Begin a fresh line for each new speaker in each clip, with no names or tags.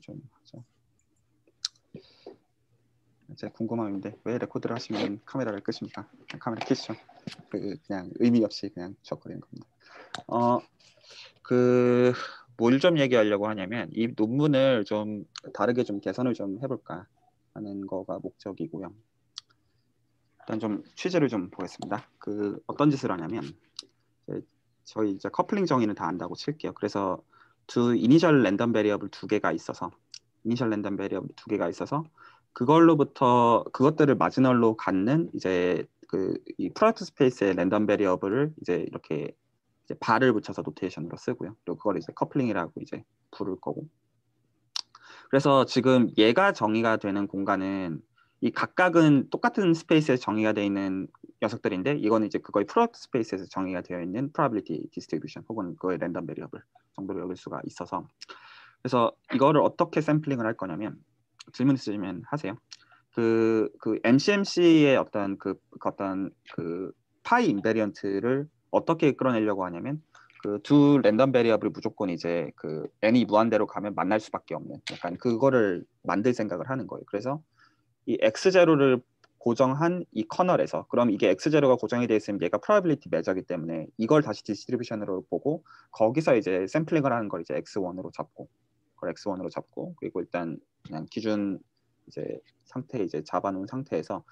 좀 하죠. 제 궁금함인데 왜 레코드를 하시면 카메라를 끄십니까? 카메라 켜시죠. 그 그냥 의미 없이 그냥 적거리는 겁니다. 어그 뭘 좀 얘기하려고 하냐면 이 논문을 좀 다르게 좀 개선을 좀 해볼까 하는 거가 목적이고요. 일단 좀 취지를 좀 보겠습니다. 그 어떤 짓을 하냐면 저희 이제 커플링 정의는 다 안다고 칠게요. 그래서 두 initial random variable 두 개가 있어서 initial random variable 두 개가 있어서 그걸로부터 그것들을 marginal로 갖는 이제 그 이 product space의 random variable을 이제 이렇게 이제 bar를 붙여서 notation으로 쓰고요. 그리고 그걸 이제 coupling이라고 이제 부를 거고. 그래서 지금 얘가 정의가 되는 공간은 이 각각은 똑같은 space에 정의가 되어 있는 녀석들인데 이거는 이제 그거의 product space에서 정의가 되어 있는 probability distribution 혹은 그거의 random variable 정도로 여길 수가 있어서 그래서 이거를 어떻게 샘플링을 할 거냐면 질문 있으시면 하세요. 그, 그 MCMC의 어떤 그, 그 어떤 그 pi invariant를 어떻게 끌어내려고 하냐면 그 두 random variable 무조건 이제 그 n이 무한대로 가면 만날 수밖에 없는 약간 그거를 만들 생각을 하는 거예요. 그래서 이 x 제로를 고정한 이 kernel에서 그럼 이게 x 제로가 고정이 되어 있으면 얘가 probability measure기 때문에 이걸 다시 distribution으로 보고 거기서 이제 샘플링을 하는 걸 이제 x1으로 잡고 그걸 x1으로 잡고 그리고 일단 그냥 기준 이제 상태 이제 잡아놓은 상태에서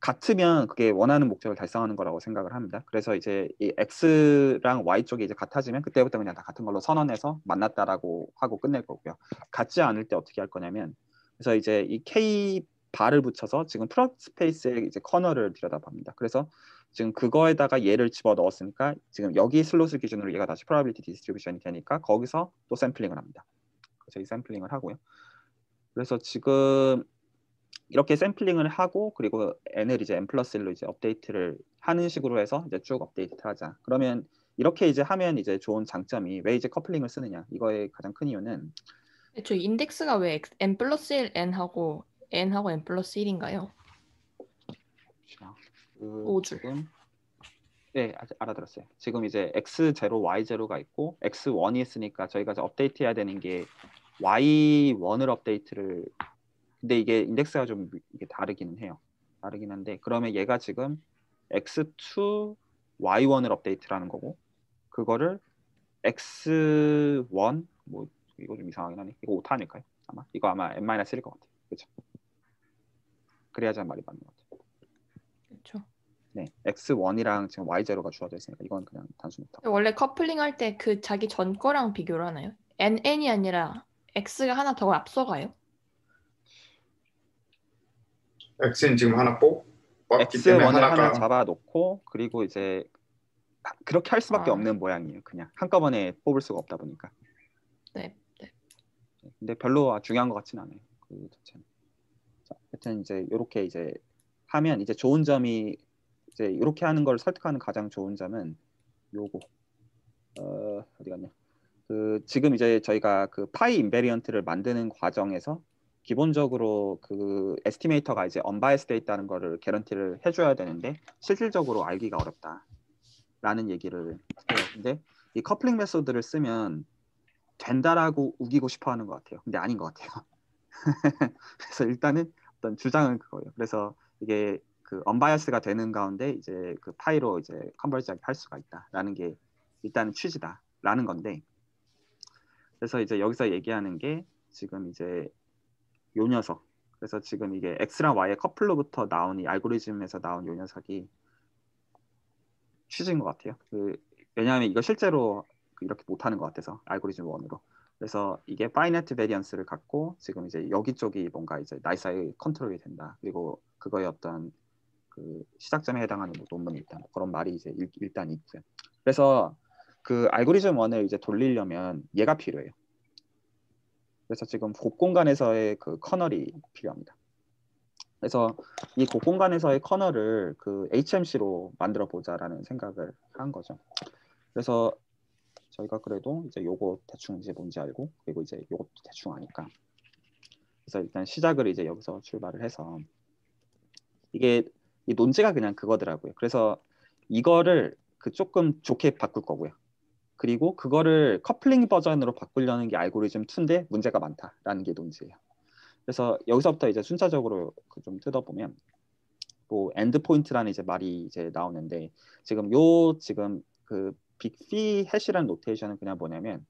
같으면 그게 원하는 목적을 달성하는 거라고 생각을 합니다. 그래서 이제 이 x랑 y 쪽이 이제 같아지면 그때부터 그냥 다 같은 걸로 선언해서 만났다라고 하고 끝낼 거고요. 같지 않을 때 어떻게 할 거냐면 그래서 이제 이 k 바를 붙여서 지금 프로트 스페이스의 이제 커널을 들여다봅니다. 그래서 지금 그거에다가 얘를 집어 넣었으니까 지금 여기 슬롯을 기준으로 얘가 다시 probability distribution이 되니까 거기서 또 샘플링을 합니다. 그래서 이 샘플링을 하고요. 그래서 지금 이렇게 샘플링을 하고 그리고 n을 이제 n 플러스 1로 이제 업데이트를 하는 식으로 해서 이제 쭉 업데이트를 하자. 그러면 이렇게 이제 하면 이제 좋은 장점이 왜 이제 coupling을 쓰느냐 이거의 가장 큰 이유는
저 인덱스가 왜 n 플러스 1 n 하고 n 하고 n 플러스 1인가요?
그
5줄.
지금 네 알아들었어요. 지금 이제 x 0 y 0가 있고 x 1이 있으니까 저희가 이제 업데이트해야 되는 게 y 1을 업데이트를 근데 이게 인덱스가 좀 이게 다르기는 해요. 다르긴 한데 그러면 얘가 지금 x2 y1을 업데이트라는 거고 그거를 x1 뭐 이거 좀 이상하긴 하네. 이거 오타 아닐까요? 아마 이거 아마 n-1일 것 같아요. 그렇죠? 그래야지 말이 맞는 것 같아요.
그렇죠.
네, x1이랑 지금 y0가 주어져 있으니까 이건 그냥 단순 오타.
원래 커플링 할 때 그 자기 전 거랑 비교를 하나요? nn이 아니라 x가 하나 더 앞서가요?
X는 지금 하나 뽑았기
x1을
때문에
하나
하나가
잡아놓고 그리고 이제 그렇게 할 수밖에
아.
없는 모양이에요. 그냥 한꺼번에 뽑을 수가 없다 보니까.
네. 네.
근데 별로 중요한 것 같지는 않아요. 그 자체는. 자, 하여튼 이제 이렇게 이제 하면 이제 좋은 점이 이제 이렇게 하는 걸 설득하는 가장 좋은 점은 요거 어, 어디 갔냐? 그 지금 이제 저희가 그 파이 인베리언트를 만드는 과정에서 기본적으로 그 에스티메이터가 이제 언바이스돼 있다는 거를 개런티를 해줘야 되는데 실질적으로 알기가 어렵다라는 얘기를 해요. 근데 이 coupling method를 쓰면 된다라고 우기고 싶어하는 것 같아요. 근데 아닌 것 같아요. 그래서 일단은 어떤 주장은 그거예요. 그래서 이게 그 unbiased가 되는 가운데 이제 그 pi로 이제 converge하게 할 수가 있다라는 게 일단 취지다라는 건데 그래서 이제 여기서 얘기하는 게 지금 이제 요 녀석 그래서 지금 이게 x랑 y의 커플로부터 나온 이 알고리즘에서 나온 요 녀석이 취지인 것 같아요. 그 왜냐하면 이거 실제로 그 이렇게 못하는 것 같아서 알고리즘 one으로 그래서 이게 finite variance를 갖고 지금 이제 여기 쪽이 뭔가 이제 nice하게 컨트롤이 된다 그리고 그거의 어떤 그 시작점에 해당하는 뭐 논문이 있다 뭐 그런 말이 이제 일, 일단 있고요. 그래서 그 알고리즘 one을 이제 돌리려면 얘가 필요해요. 그래서 지금 곱 공간에서의 그 kernel이 필요합니다. 그래서 이 곡 공간에서의 커널을 그 HMC로 만들어 보자라는 생각을 한 거죠. 그래서 저희가 그래도 이제 요거 대충 이제 뭔지 알고 그리고 이제 요것도 대충 아니까 그래서 일단 시작을 이제 여기서 출발을 해서 이게 이 논제가 그냥 그거더라고요. 그래서 이거를 그 조금 좋게 바꿀 거고요. 그리고 그거를 커플링 버전으로 바꾸려는 게 알고리즘 2인데 문제가 많다라는 게 논지예요. 그래서 여기서부터 이제 순차적으로 그좀 뜯어보면 뭐 end point라는 이제 말이 이제 나오는데 지금 요 지금 그 big P 해시라는 notation은 그냥 뭐냐면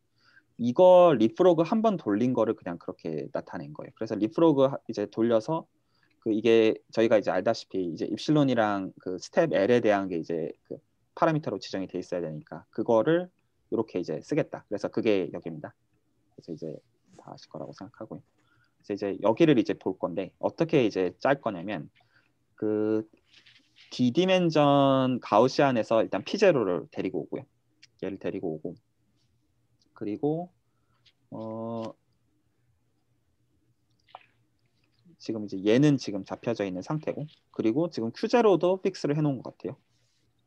이거 leapfrog 한 번 돌린 거를 그냥 그렇게 나타낸 거예요. 그래서 leapfrog 이제 돌려서 그 이게 저희가 이제 알다시피 이제 입실론이랑 그 스텝 L에 대한 게 이제 그 파라미터로 지정이 돼 있어야 되니까 그거를 이렇게 이제 쓰겠다. 그래서 그게 여기입니다. 그래서 이제 다 아실 거라고 생각하고요. 그래서 이제 여기를 이제 볼 건데 어떻게 이제 짤 거냐면 그 D디멘전 가우시안에서 일단 P0를 데리고 오고요. 얘를 데리고 오고 그리고 어 지금 이제 얘는 지금 잡혀져 있는 상태고 그리고 지금 Q0도 픽스를 해놓은 것 같아요.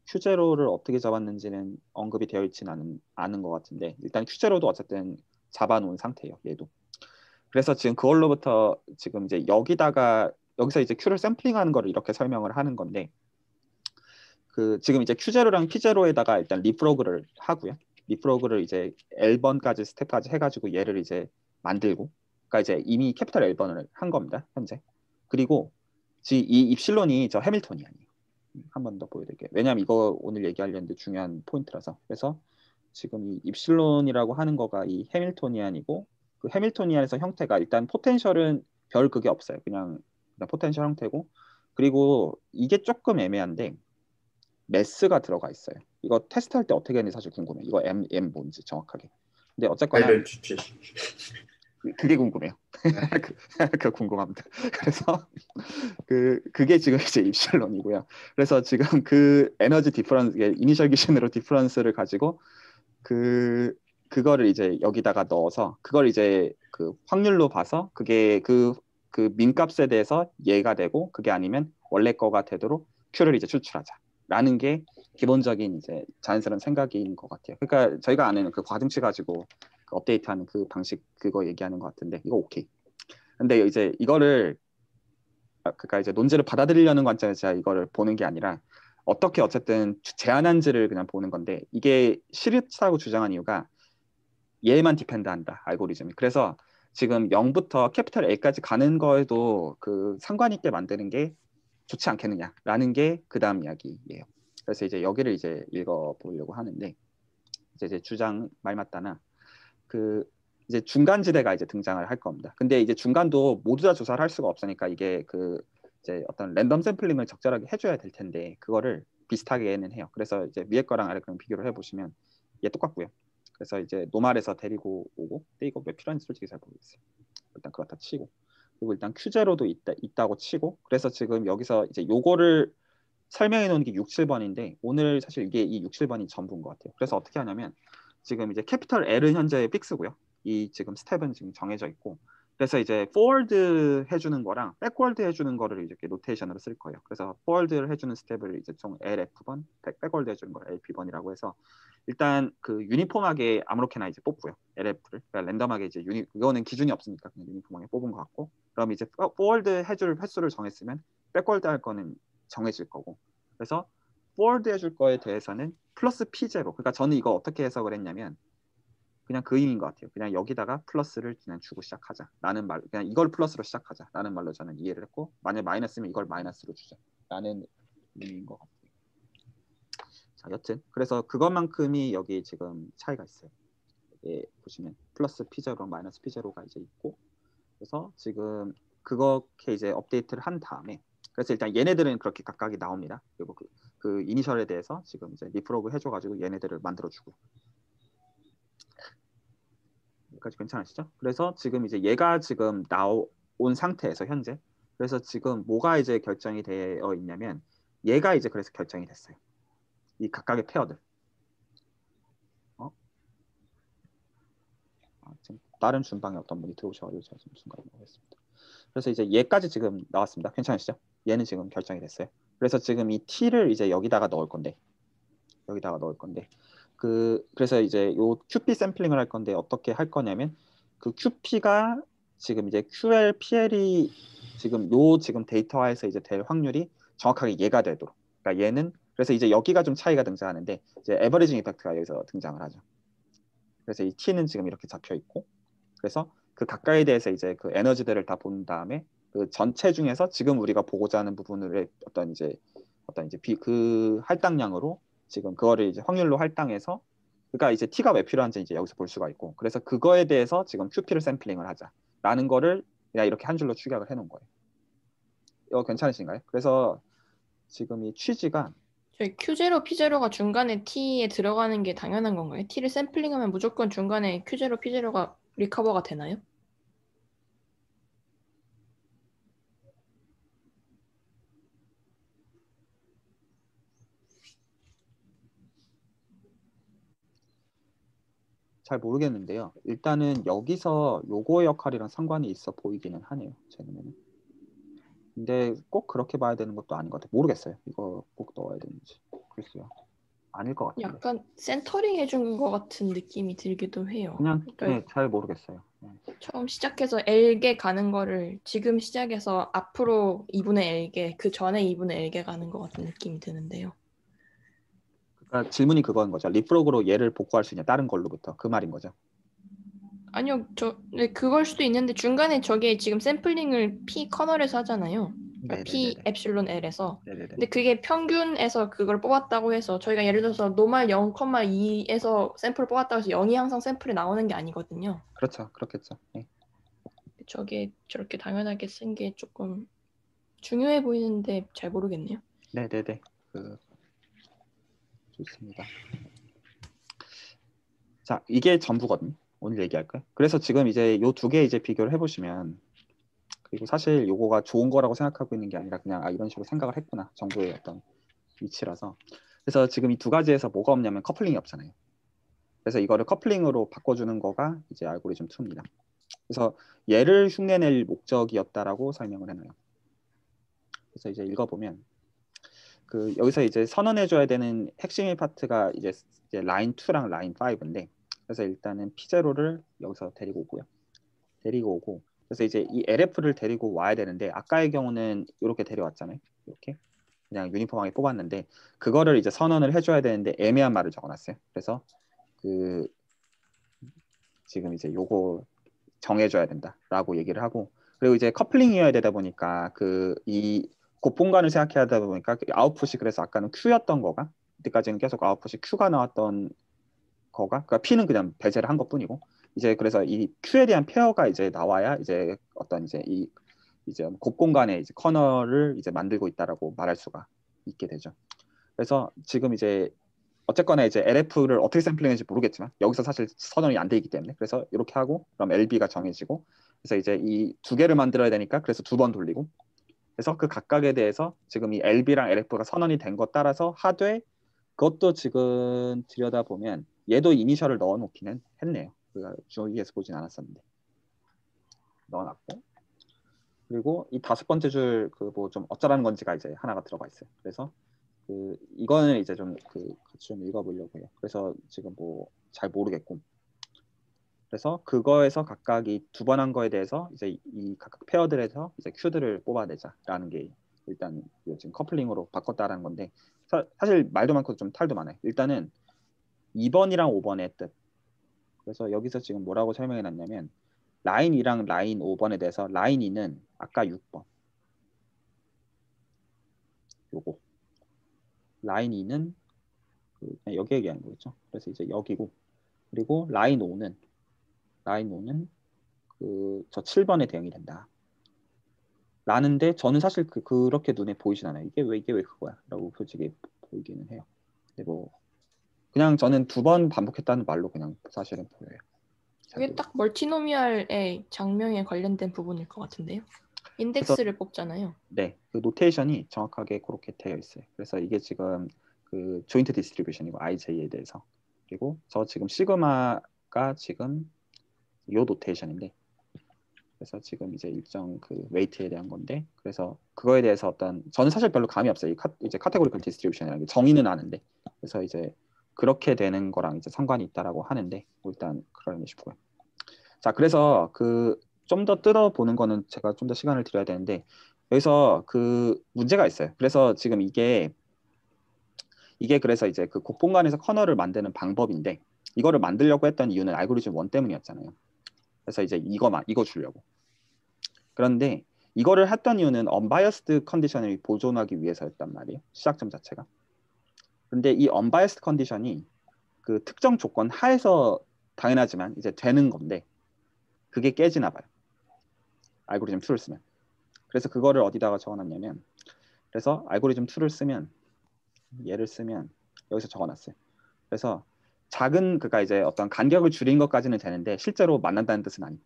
Q0를 어떻게 잡았는지는 언급이 되어 있지는 않은, 않은 것 같은데 일단 Q0도 어쨌든 잡아놓은 상태예요. 얘도. 그래서 지금 그걸로부터 지금 이제 여기다가 여기서 이제 Q를 샘플링하는 거를 이렇게 설명을 하는 건데 그 지금 이제 Q0랑 P0에다가 일단 leapfrog를 하고요. 리프로그를 이제 L번까지 스텝까지 해가지고 얘를 이제 만들고 그러니까 이제 이미 capital L번을 한 겁니다. 현재. 그리고 이 입실론이 저 Hamiltonian이에요. 한 번 더 보여드릴게요. 왜냐하면 이거 오늘 얘기하려는데 중요한 포인트라서. 그래서 지금 이 입실론이라고 하는 거가 이 Hamiltonian이고 그 Hamiltonian에서 형태가 일단 potential은 별 그게 없어요. 그냥, 그냥 potential 형태고 그리고 이게 조금 애매한데 mass가 들어가 있어요. 이거 테스트할 때 어떻게 하는지 사실 궁금해. 이거 M M 뭔지 정확하게. 근데 어쨌거나. 그게 궁금해요. 그, 그 궁금합니다. 그래서 그 그게 지금 이제 입실론이고요. 그래서 지금 그 에너지 difference, initial 기준으로 difference를 가지고 그 그거를 이제 여기다가 넣어서 그걸 이제 그 확률로 봐서 그게 그 그 min값에 대해서 얘가 되고 그게 아니면 원래 거가 되도록 Q를 이제 추출하자 라는 게 기본적인 이제 자연스러운 생각인 것 같아요. 그러니까 저희가 아는 그 가중치 가지고 그 업데이트하는 그 방식 그거 얘기하는 것 같은데 이거 오케이. 근데 이제 이거를 아, 그러니까 이제 논지를 받아들이려는 관점에서 제가 이거를 보는 게 아니라 어떻게 어쨌든 제한한지를 그냥 보는 건데 이게 실효사고 주장한 이유가 얘만 디펜드한다 알고리즘이. 그래서 지금 0부터 캐피탈 A까지 가는 거에도 그 상관 있게 만드는 게 좋지 않겠느냐라는 게 그 다음 이야기예요. 그래서 이제 여기를 이제 읽어 보려고 하는데 이제, 이제 주장 말 맞다나 그 이제 중간 지대가 이제 등장을 할 겁니다. 근데 이제 중간도 모두 다 조사를 할 수가 없으니까 이게 그 이제 어떤 랜덤 샘플링을 적절하게 해줘야 될 텐데 그거를 비슷하게는 해요. 그래서 이제 위에 거랑 아래 거랑 비교를 해보시면 얘 똑같고요. 그래서 이제 노말에서 데리고 오고 근데 이거 왜 필요한지 솔직히 잘 모르겠어요. 일단 그거 다 치고 그리고 일단 큐제로도 있다, 있다고 치고 그래서 지금 여기서 이제 요거를 설명해 놓은 게 6, 7번인데 오늘 사실 이게 이 6, 7번이 전부인 것 같아요. 그래서 어떻게 하냐면 지금 이제 capital L은 현재 fix고요. 이 지금 스텝은 지금 정해져 있고 그래서 이제 forward 해주는 거랑 backward 해주는 거를 이렇게 notation으로 쓸 거예요. 그래서 forward를 해주는 스텝을 이제 총 LF번, backward 해주는 걸 LB번이라고 해서 일단 그 uniform하게 아무렇게나 이제 뽑고요. LF를 그러니까 random하게 이제 uni 이거는 기준이 없으니까 그냥 uniform하게 뽑은 것 같고 그럼 이제 forward 해줄 횟수를 정했으면 backward 할 거는 정해질 거고 그래서 forward 해줄 거에 대해서는 플러스 P0 그러니까 저는 이거 어떻게 해석을 했냐면 그냥 그 의미인 것 같아요. 그냥 여기다가 플러스를 그냥 주고 시작하자. 라는 말, 그냥 이걸 플러스로 시작하자. 라는 말로 저는 이해를 했고, 만약 마이너스면 이걸 마이너스로 주자. 라는 의미인 것 같아요. 자, 여튼 그래서 그것만큼이 여기 지금 차이가 있어요. 여기 보시면 플러스 P0, 마이너스 P0가 이제 있고, 그래서 지금 그렇게 이제 업데이트를 한 다음에, 그래서 일단 얘네들은 그렇게 각각이 나옵니다. 그리고 그, 그 이니셜에 대해서 지금 이제 리프로그 해줘가지고 얘네들을 만들어주고. 여기까지 괜찮으시죠? 그래서 지금 이제 얘가 지금 나온 상태에서 현재 그래서 지금 뭐가 이제 결정이 되어 있냐면 얘가 이제 그래서 결정이 됐어요. 이 각각의 페어들. 어? 아, 지금 다른 준방에 어떤 분이 들어오셔가지고 제가 지금 순간에 보겠습니다. 그래서 이제 얘까지 지금 나왔습니다. 괜찮으시죠? 얘는 지금 결정이 됐어요. 그래서 지금 이 t를 이제 여기다가 넣을 건데 여기다가 넣을 건데 그 그래서 이제 요 QP 샘플링을 할 건데 어떻게 할 거냐면 그 QP가 지금 이제 QL, PL이 지금 요 지금 데이터화에서 이제 될 확률이 정확하게 얘가 되도록. 그러니까 얘는 그래서 이제 여기가 좀 차이가 등장하는데 이제 에버리징 이펙트가 여기서 등장을 하죠. 그래서 이 t는 지금 이렇게 잡혀 있고 그래서 그 각각에 대해서 이제 그 에너지들을 다 본 다음에 그 전체 중에서 지금 우리가 보고자 하는 부분을 어떤 이제 어떤 이제 비, 그 할당량으로 지금 그거를 이제 확률로 할당해서 그러니까 이제 t가 왜 필요한지 이제 여기서 볼 수가 있고 그래서 그거에 대해서 지금 QP를 샘플링을 하자라는 거를 그냥 이렇게 한 줄로 축약을 해놓은 거예요. 이거 괜찮으신가요? 그래서 지금 이 취지가
저희 Q0, P0가 중간에 T에 들어가는 게 당연한 건가요? T를 샘플링하면 무조건 중간에 Q0, P0가 리커버가 되나요?
잘 모르겠는데요. 일단은 여기서 요거 역할이랑 상관이 있어 보이기는 하네요. 제 눈에는. 근데 꼭 그렇게 봐야 되는 것도 아닌 것 같아요. 모르겠어요. 이거 꼭 넣어야 되는지. 글쎄요. 아닐 것 같아요.
약간 centering 해준 것 같은 느낌이 들기도 해요.
그냥
그러니까
네, 잘 모르겠어요. 네.
처음 시작해서 L개 가는 거를 지금 시작해서 앞으로 2분의 L개, 그 전에 2분의 L개 가는 것 같은 느낌이 드는데요.
그러니까 질문이 그거인 거죠. leapfrog로 얘를 복구할 수 있냐 다른 걸로부터 그 말인 거죠.
아니요, 저 네, 그걸 수도 있는데 중간에 저게 지금 샘플링을 P kernel에서 하잖아요. 그러니까 P
네네네네.
앱실론 L에서.
네네네.
근데 그게 평균에서 그걸 뽑았다고 해서 저희가 예를 들어서 노말 0,2에서 샘플을 뽑았다고 해서 0이 항상 샘플에 나오는 게 아니거든요.
그렇죠. 그렇겠죠. 네.
저게 저렇게 당연하게 쓴 게 조금 중요해 보이는데 잘 모르겠네요.
네 네 네. 그 좋습니다. 자, 이게 전부거든요. 오늘 얘기할 거예요. 그래서 지금 이제 요 두 개 이제 비교를 해보시면 그리고 사실 요거가 좋은 거라고 생각하고 있는 게 아니라 그냥 아 이런 식으로 생각을 했구나 정도의 어떤 위치라서 그래서 지금 이 두 가지에서 뭐가 없냐면 커플링이 없잖아요. 그래서 이거를 커플링으로 바꿔주는 거가 이제 알고리즘 2입니다. 그래서 얘를 흉내낼 목적이었다라고 설명을 해놔요. 그래서 이제 읽어보면 그 여기서 이제 선언해 줘야 되는 핵심의 파트가 이제, 이제 라인 2랑 라인 5인데 그래서 일단은 P0를 여기서 데리고 오고요. 데리고 오고 그래서 이제 이 LF를 데리고 와야 되는데 아까의 경우는 이렇게 데려왔잖아요. 이렇게 그냥 유니폼하게 뽑았는데 그거를 이제 선언을 해줘야 되는데 애매한 말을 적어놨어요. 그래서 그 지금 이제 요거 정해줘야 된다라고 얘기를 하고 그리고 이제 커플링이어야 되다 보니까 그 이 곱공간을 생각해야 하다 보니까 그 아웃풋이 그래서 아까는 Q였던 거가 이때까지는 계속 아웃풋이 Q가 나왔던 거가 그러니까 P는 그냥 배제를 한 것뿐이고 이제 그래서 이 Q에 대한 페어가 이제 나와야 이제 어떤 이제 이 이제 곱공간에 이제 커널을 이제 만들고 있다라고 말할 수가 있게 되죠. 그래서 지금 이제 어쨌거나 이제 LF를 어떻게 샘플링했는지 모르겠지만 여기서 사실 선언이 안 돼 있기 때문에 그래서 이렇게 하고 그럼 LB가 정해지고 그래서 이제 이 두 개를 만들어야 되니까 그래서 두 번 돌리고 그래서 그 각각에 대해서 지금 이 LB랑 LF가 선언이 된 것 따라서 하되 그것도 지금 들여다 보면 얘도 이니셜을 넣어놓기는 했네요. 그가 주의해서 보진 않았었는데 넣어놨고 그리고 이 다섯 번째 줄 그 뭐 좀 어쩌라는 건지가 이제 하나가 들어가 있어요. 그래서 그 이거는 이제 좀 그 같이 좀 읽어보려고 해요. 그래서 지금 뭐 잘 모르겠고 그래서 그거에서 각각 이 두 번 한 거에 대해서 이제 이 각각 페어들에서 이제 큐들을 뽑아내자라는 게 일단 지금 커플링으로 바꿨다라는 건데 사, 실 말도 많고 좀 탈도 많아요. 일단은 2번이랑 5번의 뜻. 그래서 여기서 지금 뭐라고 설명해 놨냐면 라인 2랑 라인 5번에 대해서 라인 2는 아까 6번. 요거. 라인 2는 그 여기 얘기하는 거겠죠. 그래서 이제 여기고 그리고 라인 5는 라인 5는 그 저 7번에 대응이 된다. 라는데 저는 사실 그, 그렇게 눈에 보이진 않아요. 이게 왜 이게 왜 그거야? 라고 솔직히 보이기는 해요. 근데 뭐 그냥 저는 두 번 반복했다는 말로 그냥 사실은 보여요.
이게 딱 multinomial의 장명에 관련된 부분일 것 같은데요. 인덱스를 뽑잖아요.
네, 그 notation이 정확하게 그렇게 되어 있어요. 그래서 이게 지금 그 joint distribution이고 IJ에 대해서 그리고 저 지금 시그마가 지금 요 notation인데 그래서 지금 이제 일정 그 weight에 대한 건데 그래서 그거에 대해서 어떤 저는 사실 별로 감이 없어요. 이 카, 이제 카테고리컬 디스트리뷰션이라는 게 정의는 아는데 그래서 이제 그렇게 되는 거랑 이제 상관이 있다라고 하는데 뭐 일단 그러려니 싶고요. 자 그래서 그 좀 더 뜯어보는 거는 제가 좀 더 시간을 드려야 되는데 여기서 그 문제가 있어요. 그래서 지금 이게 이게 그래서 이제 그 곡본관에서 커널을 만드는 방법인데 이거를 만들려고 했던 이유는 알고리즘 1 때문이었잖아요. 그래서 이제 이거만 이거 주려고. 그런데 이거를 했던 이유는 unbiased 컨디션을 보존하기 위해서였단 말이에요. 시작점 자체가. 근데 이 unbiased 컨디션이 그 특정 조건 하에서 당연하지만 이제 되는 건데 그게 깨지나 봐요. 알고리즘 2를 쓰면. 그래서 그거를 어디다가 적어놨냐면 그래서 알고리즘 2를 쓰면 얘를 쓰면 여기서 적어놨어요. 그래서 작은 그가 이제 어떤 간격을 줄인 것까지는 되는데 실제로 만난다는 뜻은 아니.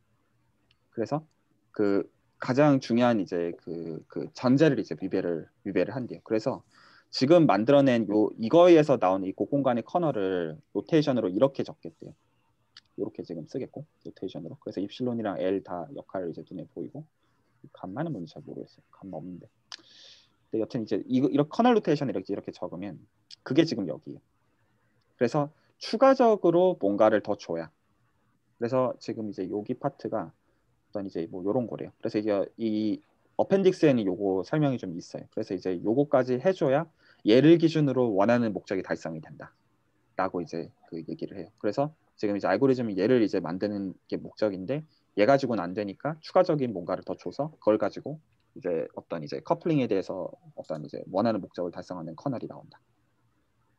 그래서 그 가장 중요한 이제 그, 그 전제를 이제 위배를 위배를 한대요. 그래서 지금 만들어낸 요 이거에서 나오는 이 공간의 커널을 노테이션으로 이렇게 적겠대요. 이렇게 지금 쓰겠고 노테이션으로. 그래서 입실론이랑 L 다 역할을 이제 눈에 보이고 감마는 뭔지 잘 모르겠어요. 감마 없는데. 근데 여튼 이제 이거 이렇게 kernel notation 이렇게 이렇게 적으면 그게 지금 여기예요. 그래서 추가적으로 뭔가를 더 줘야. 그래서 지금 이제 여기 파트가 어떤 이제 뭐 요런 거래요. 그래서 이게 이 appendix에는 요거 설명이 좀 있어요. 그래서 이제 요거까지 해줘야 얘를 기준으로 원하는 목적이 달성이 된다. 라고 이제 그 얘기를 해요. 그래서 지금 이제 알고리즘이 얘를 이제 만드는 게 목적인데 얘 가지고는 안 되니까 추가적인 뭔가를 더 줘서 그걸 가지고 이제 어떤 이제 커플링에 대해서 어떤 이제 원하는 목적을 달성하는 커널이 나온다.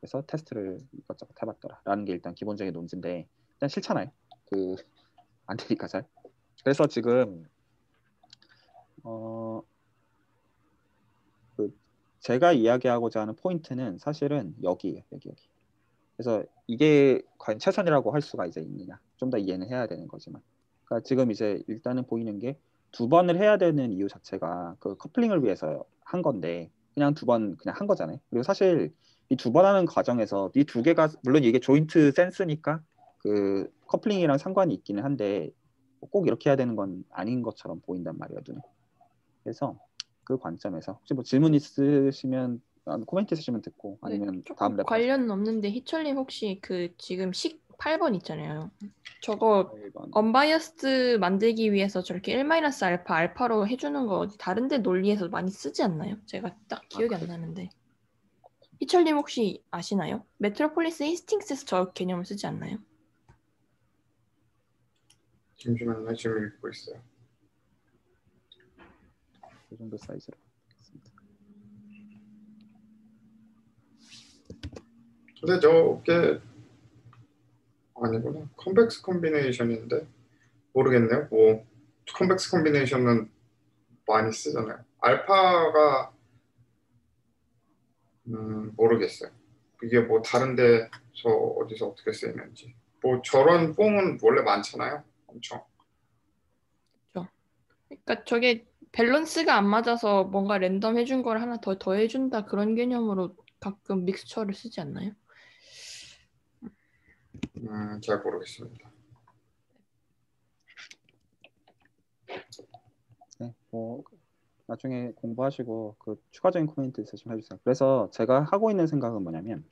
그래서 테스트를 이것저것 해봤더라라는 게 일단 기본적인 논지인데 일단 싫잖아요. 그 안 되니까 잘. 그래서 지금 어, 그 제가 이야기하고자 하는 포인트는 사실은 여기에요. 여기 여기. 그래서 이게 과연 최선이라고 할 수가 이제 있느냐. 좀 더 이해는 해야 되는 거지만. 그러니까 지금 이제 일단은 보이는 게 두 번을 해야 되는 이유 자체가 그 커플링을 위해서 한 건데 그냥 두 번 그냥 한 거잖아요. 그리고 사실 이 두 번 하는 과정에서 이 두 개가 물론 이게 joint sense니까 그 커플링이랑 상관이 있기는 한데 꼭 이렇게 해야 되는 건 아닌 것처럼 보인단 말이에요, 눈에. 그래서 그 관점에서 혹시 뭐 질문 있으시면 아, 코멘트 있으시면 듣고 아니면
네,
다음 랩
관련 없는데 희철님 혹시 그 지금 식 8번 있잖아요. 저거
1번.
unbiased 만들기 위해서 저렇게 1-알파 알파로 해주는 거 어디 다른 데 논리에서 많이 쓰지 않나요? 제가 딱 기억이 안
그래요?
나는데. 희철님 혹시 아시나요? Metropolis Hastings에서 저 개념을 쓰지 않나요?
잠시만요. 지금 읽고 있어요.
이 정도 사이즈로 하겠습니다.
근데 저게 아니구나. convex combination인데 모르겠네요. 뭐 convex combination은 많이 쓰잖아요. 알파가 음, 모르겠어요. 이게 뭐 다른 데서 어디서 어떻게 쓰이는지. 뭐 저런 폼은 원래 많잖아요. 엄청.
그러니까 저게 밸런스가 안 맞아서 뭔가 랜덤 해준 걸 하나 더 더해준다 그런 개념으로 가끔 믹스처를 쓰지 않나요?
음, 잘 모르겠습니다.
네, 뭐 나중에 공부하시고 그 추가적인 코멘트 있으시면 해주세요. 그래서 제가 하고 있는 생각은 뭐냐면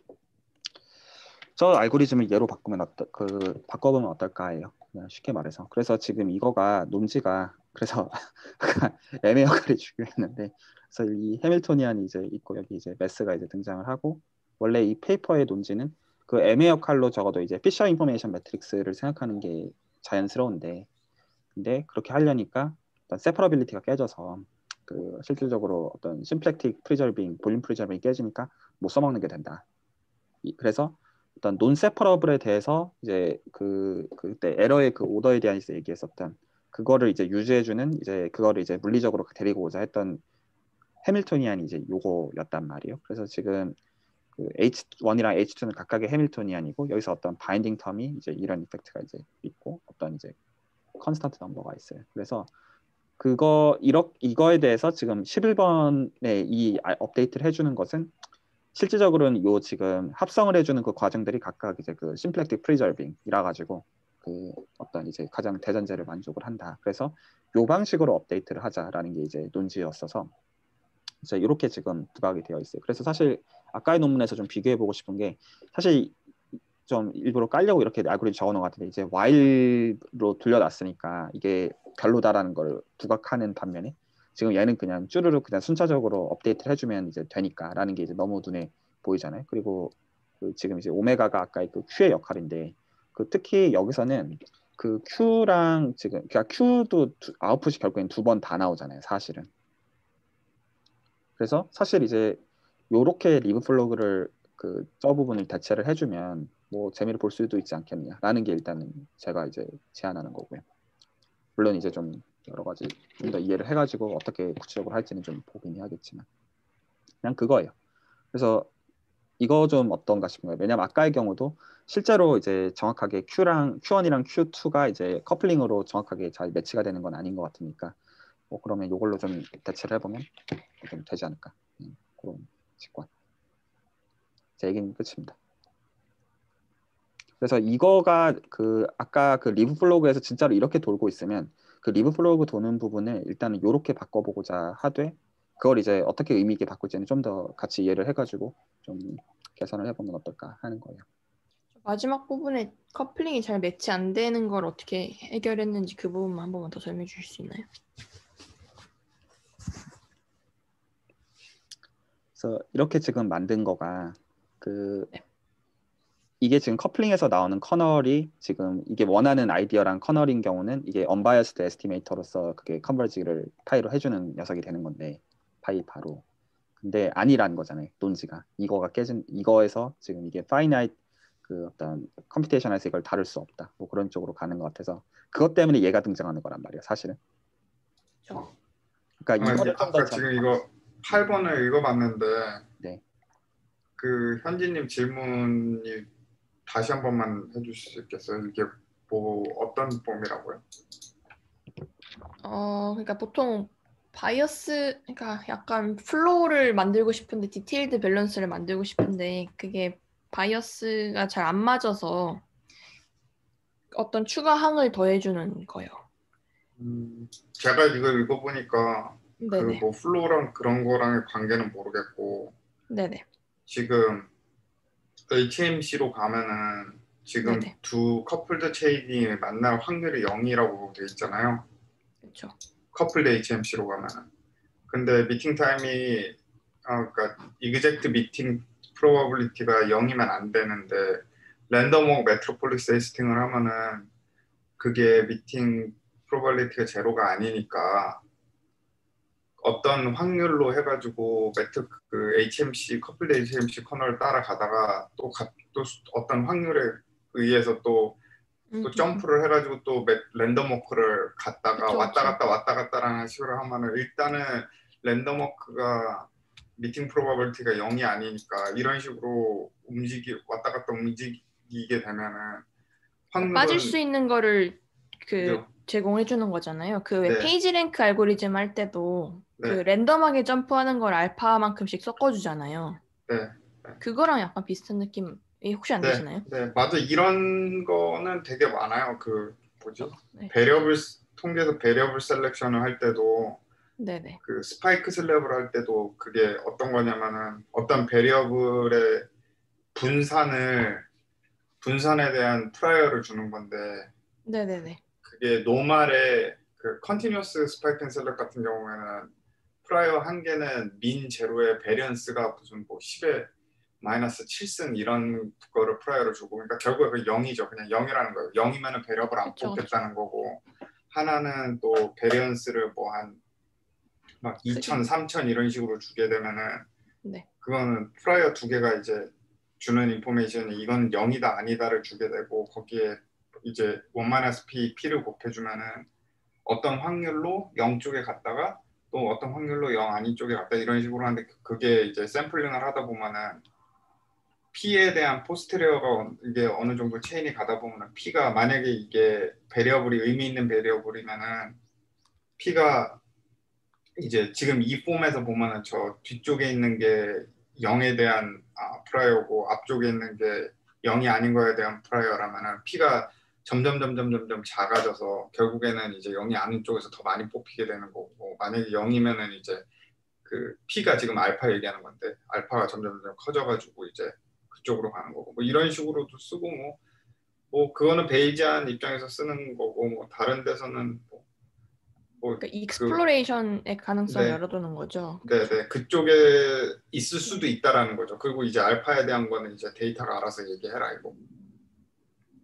저 알고리즘을 얘로 바꾸면 어떠, 그 바꿔보면 어떨까예요. 쉽게 말해서. 그래서 지금 이거가 논지가 그래서 애매 역할이 중요했는데 그래서 이 해밀토니안이 이제 있고 여기 이제 메스가 이제 등장을 하고 원래 이 페이퍼의 논지는 그 M의 역할로 적어도 이제 Fisher information matrix를 생각하는 게 자연스러운데 근데 그렇게 하려니까 어떤 separability가 깨져서 그 실질적으로 어떤 symplectic preserving, volume preserving이 깨지니까 못 써먹는 게 된다. 이- 그래서 어떤 non-separable에 대해서 이제 그 그때 에러의 그 오더에 대한 얘기했었던 그거를 이제 유지해주는 이제 그거를 이제 물리적으로 데리고 오자 했던 Hamiltonian이 이제 요거였단 말이에요. 그래서 지금 그 H1이랑 H2는 각각의 Hamiltonian이고 여기서 어떤 binding term이 이제 이런 effect가 이제 있고 어떤 이제 constant number가 있어요. 그래서 그거 이러, 이거에 대해서 지금 11번에 이 아- 업데이트를 해주는 것은 실질적으로는 요 지금 합성을 해주는 그 과정들이 각각 이제 그 symplectic preserving이라 가지고 그 어떤 이제 가장 대전제를 만족을 한다. 그래서 요 방식으로 업데이트를 하자라는 게 이제 논지였어서 이제 이렇게 지금 부각이 되어 있어요. 그래서 사실 아까의 논문에서 좀 비교해 보고 싶은 게 사실 좀 일부러 깔려고 이렇게 알고리즘 적어놓은 것 같은데 이제 while로 돌려놨으니까 이게 별로다라는 걸 부각하는 반면에 지금 얘는 그냥 쭈르륵 그냥 순차적으로 업데이트를 해주면 이제 되니까라는 게 이제 너무 눈에 보이잖아요. 그리고 그 지금 이제 오메가가 아까 그 Q의 역할인데 그그 특히 여기서는 그 Q랑 지금 그러니까 Q도 두- 아웃풋이 결국엔 두 번 다 나오잖아요, 사실은. 그래서 사실 이제 요렇게 leapfrog를 그 저 부분을 대체를 해주면 뭐 재미를 볼 수도 있지 않겠냐라는 게 일단은 제가 이제 제안하는 거고요. 물론 이제 좀 여러 가지 좀 더 이해를 해가지고 어떻게 구체적으로 할지는 좀 보긴 해야겠지만 그냥 그거예요. 그래서 이거 좀 어떤가 싶은 거예요. 왜냐면 아까의 경우도 실제로 이제 정확하게 Q랑 Q1이랑 Q2가 이제 coupling으로 정확하게 잘 match가 되는 건 아닌 것 같으니까 뭐 그러면 이걸로 좀 대체를 해보면 좀 되지 않을까 음, 그런 직관. 제 얘기는 끝입니다. 그래서 이거가 그 아까 그 leapfrog에서 진짜로 이렇게 돌고 있으면 그 leapfrog 도는 부분을 일단은 이렇게 바꿔보고자 하되 그걸 이제 어떻게 의미 있게 바꿀지는 좀 더 같이 이해를 해가지고 좀 개선을 해보면 어떨까 하는 거예요.
마지막 부분에 coupling이 잘 매치 안 되는 걸 어떻게 해결했는지 그 부분만 한 번만 더 설명해 주실 수 있나요?
그래서 이렇게 지금 만든 거가 그
네.
이게 지금 coupling에서 나오는 kernel이 지금 이게 원하는 아이디어랑 kernel인 경우는 이게 unbiased estimator로서 그게 converge를 파이로 해주는 녀석이 되는 건데 파이 바로 근데 아니라는 거잖아요 논지가 이거가 깨진 이거에서 지금 이게 finite 그 어떤 computation에서 이걸 다룰 수 없다 뭐 그런 쪽으로 가는 것 같아서 그것 때문에 얘가 등장하는 거란 말이에요 사실은
그렇죠.
그러니까
아, 아까
좀더
지금 이거 8번을 읽어봤는데
네.
그 현지님 질문이 다시 한 번만 있겠어요? 이게 뭐 어떤 폼이라고요?
어, 그러니까 보통 bias, 그러니까 약간 flow를 만들고 싶은데 detailed balance를 만들고 싶은데 그게 bias가 잘 안 맞아서 어떤 추가 항을 더해주는 거예요.
음, 제가 이거 읽어보니까 그
네네,
뭐 flow랑 그런 거랑의 관계는 모르겠고
네네,
지금 HMC로 가면은 지금
네네.
두 coupled chain이 만날 확률이 0이라고 돼 있잖아요.
그렇죠.
coupled HMC로 가면은. 근데 meeting time이 아 그러니까 exact meeting probability가 0이면 안 되는데 random walk Metropolis-Hastings를 하면은 그게 meeting probability가 제로가 아니니까 어떤 확률로 해가지고 매트 그 HMC coupled HMC kernel 따라가다가 또, 가, 또 수- 어떤 확률에 의해서 또,
음,
또
음,
점프를 해가지고 또 매- random walk를 갔다가
그쵸,
왔다. 갔다 왔다 갔다라는 식으로 하면은 일단은 random walk가 meeting probability가 0이 아니니까 이런 식으로 움직이 왔다 갔다 움직이게 되면은 확률은
빠질 수 있는 거를 그
그죠?
제공해 주는 거잖아요. 그왜
네.
PageRank 알고리즘 할 때도 그
네.
random하게 점프하는 걸 알파만큼씩 섞어주잖아요.
네.
그거랑 약간 비슷한 느낌이 혹시 안
네,
되시나요?
네, 맞아. 이런 거는 되게 많아요. 그 뭐지?
네.
variable 통계에서 variable selection을 할 때도
네네.
그 spike slab을 할 때도 그게 어떤 거냐면은 어떤 variable의 분산을 분산에 대한 prior를 주는 건데
네네네.
그게 normal의 그 continuous spike and slab 같은 경우에는 prior 한 개는 mean zero의 variance가 무슨 뭐 10에 마이너스 7승 이런 거를 prior를 주고 그러니까 결국에 그 0이죠. 그냥 0이라는 거예요. 0이면은 variable 안
그쵸,
뽑겠다는 거고 하나는 또 variance를 뭐 한 막 2천, 3천 이런 식으로 주게 되면은
네.
그거는 prior 두 개가 이제 주는 information이 이건 0이다 아니다를 주게 되고 거기에 이제 1-p, p를 곱해주면은 어떤 확률로 0 쪽에 갔다가 또 어떤 확률로 0 아닌 쪽에 갔다 이런 식으로 하는데 그게 이제 샘플링을 하다 보면은 P에 대한 posterior가 이게 어느 정도 체인이 가다 보면은 P가 만약에 이게 variable이 의미 있는 variable이면은 P가 이제 지금 이 폼에서 보면은 저 뒤쪽에 있는 게 0에 대한 아, prior고 앞쪽에 있는 게 0이 아닌 거에 대한 prior라면은 P가 점점 점점 점점 작아져서 결국에는 이제 0이 아닌 쪽에서 더 많이 뽑히게 되는 거고 만약에 0이면은 이제 그 P가 지금 알파 얘기하는 건데 알파가 점점 점 점 커져가지고 이제 그쪽으로 가는 거고 뭐 이런 식으로도 쓰고 뭐, 뭐 그거는 Bayesian 입장에서 쓰는 거고 뭐 다른 데서는 뭐, 뭐
그러니까 exploration의 가능성을
네.
열어두는 거죠.
네네 그쪽에 있을 수도 있다라는 거죠. 그리고 이제 알파에 대한 거는 이제 데이터가 알아서 얘기해라 이거.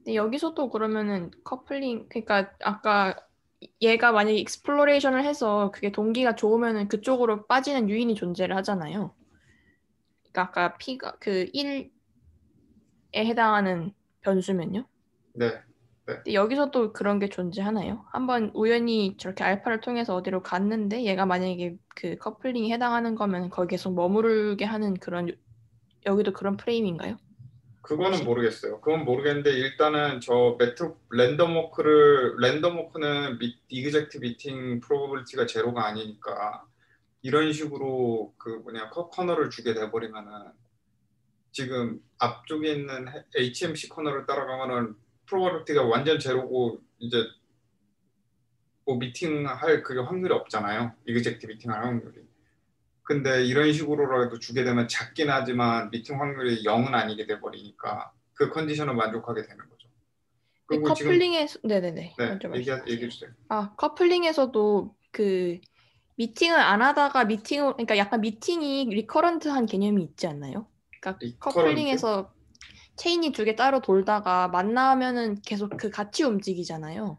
근데 여기서도 그러면은 커플링 그러니까 아까 얘가 만약에 exploration을 해서 그게 동기가 좋으면은 그쪽으로 빠지는 유인이 존재를 하잖아요. 그러니까 아까 P가 그 1에 해당하는 변수면요.
네.
근데 여기서도 그런 게 존재하나요? 한번 우연히 저렇게 알파를 통해서 어디로 갔는데 얘가 만약에 그 커플링에 해당하는 거면 거기 계속 머무르게 하는 그런 여기도 그런 프레임인가요?
그거는? 모르겠어요. 그건 모르겠는데 일단은 저 Metro random walk를 random walk는 미, exact meeting probability가 제로가 아니니까 이런 식으로 그 뭐냐 커 kernel을 주게 돼버리면은 지금 앞쪽에 있는 HMC 커너를 따라가면은 probability가 완전 제로고 이제 뭐 미팅할 그게 확률이 없잖아요. exact 미팅할 확률이. 근데 이런 식으로라도 주게 되면 작긴 하지만 미팅 확률이 0은 아니게 돼 버리니까 그 컨디션을 만족하게 되는 거죠.
근데
그리고 지금
커플링에서 네네네
네
먼저
얘기
말씀하세요.
얘기해 주세요.
아 커플링에서도 그 미팅을 안 하다가 미팅을 그러니까 약간 미팅이 recurrent한 개념이 있지 않나요? 그러니까
recurrent?
커플링에서 체인이 두 개 따로 돌다가 만나면은 계속 그 같이 움직이잖아요.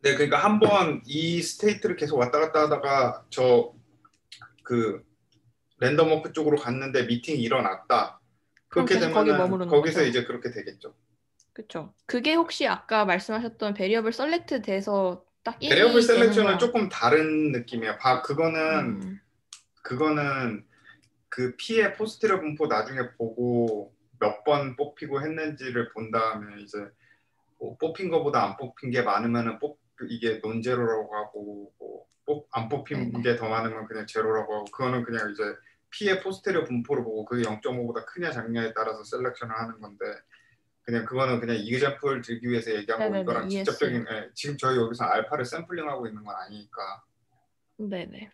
네, 그러니까 한 번 이 state를 계속 왔다 갔다 하다가 저 그 random walk 쪽으로 갔는데 미팅이 일어났다. 그렇게
계속 거기
거기서
거죠?
이제 그렇게 되겠죠.
그렇죠. 그게 혹시 아까 말씀하셨던 variable select 돼서 딱 1,
variable
2 되는
selection은 조금 다른 느낌이에요. 봐, 그거는
음,
그거는 그 P의 posterior 분포 나중에 보고 몇 번 뽑히고 했는지를 본 다음에 이제 뭐 뽑힌 거보다 안 뽑힌 게 많으면은 뽑 이게 non-zero라고 하고 뭐 뽑, 안 뽑힌
네네.
게더 많으면 그냥 제로라고 하고 그거는 그냥 이제 P의 posterior 분포를 보고 그게 0.5보다 크냐 작냐에 따라서 selection을 하는 건데 그냥 그거는 그냥 example 들기 위해서 얘기한 거고
네네네,
이거랑
이해했어요.
직접적인 예, 지금 저희 여기서 알파를 샘플링하고 있는 건 아니니까
네네.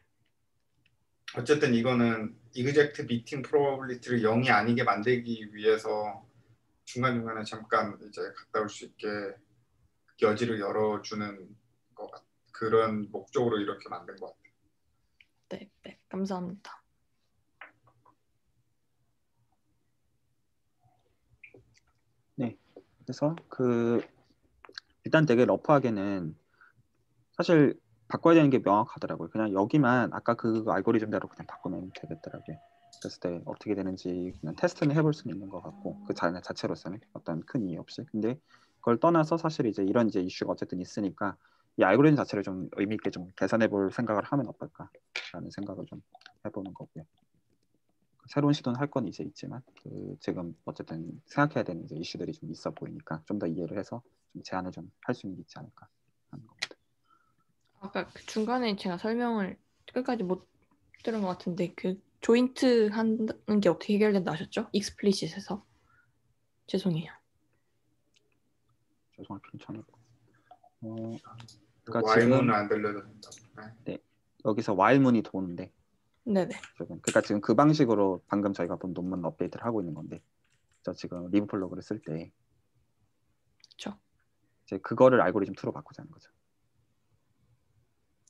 어쨌든 이거는 exact meeting probability를 0이 아니게 만들기 위해서 중간중간에 잠깐 이제 갔다 올 수 있게 여지를 열어주는 것 같, 그런 목적으로 이렇게 만든 것 같아요.
네, 네. 감사합니다.
그래서 그 일단 되게 러프하게는 사실 바꿔야 되는 게 명확하더라고요. 그냥 여기만 아까 그 알고리즘대로 그냥 바꾸면 되겠더라고요. 그랬을 때 어떻게 되는지 그냥 테스트는 해볼 수는 있는 것 같고 그 자, 자체로서는 어떤 큰 이의 없이. 근데 그걸 떠나서 사실 이제 이런 이제 이슈가 어쨌든 있으니까 이 알고리즘 자체를 좀 의미 있게 좀 개선해 볼 생각을 하면 어떨까라는 생각을 좀 해보는 거고요. 새로운 시도는 할 건 이제 있지만 그 지금 어쨌든 생각해야 되는 이제 이슈들이 좀 있어 보이니까 좀 더 이해를 해서 좀 제안을 좀 할 수 있는 게 있지 않을까 하는 겁니다.
아까 그 중간에 제가 설명을 끝까지 못 들은 것 같은데 그 조인트 하는 게 어떻게 해결된다 하셨죠? explicit에서 죄송해요.
죄송할 필요 전혀 없고 어,
그
그러니까
while문은 안 들려준다. 네.
여기서 while문이 도는데
네네.
조금 그러니까 지금 그 방식으로 방금 저희가 본 논문 업데이트를 하고 있는 건데 저 지금 leapfrog를 쓸 때
그쵸.
이제 그거를 알고리즘 2로 바꾸자는 거죠.